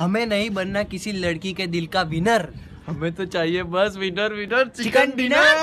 हमें नहीं बनना किसी लड़की के दिल का विनर हमें तो चाहिए बस विनर विनर चिकन डिनर